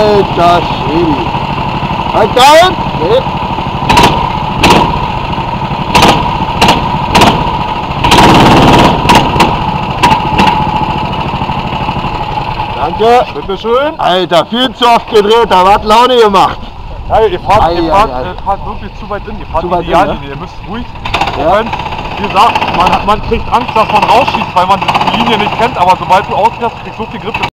Alter Schwede. Halt down! Halt nee. Danke. Bitteschön. Alter, viel zu oft gedreht, da hat Laune gemacht. Ja, ihr fahrt, Ei, ihr fahrt, ei. Äh, fahrt wirklich zu weit in. Ihr fahrt Zu in die in, ne? Ihr müsst ruhig. Ja. Wenn, wie gesagt, man, man kriegt Angst, dass man rausschießt, weil man die Linie nicht kennt. Aber sobald du ausfährst, kriegst du so viel Grip.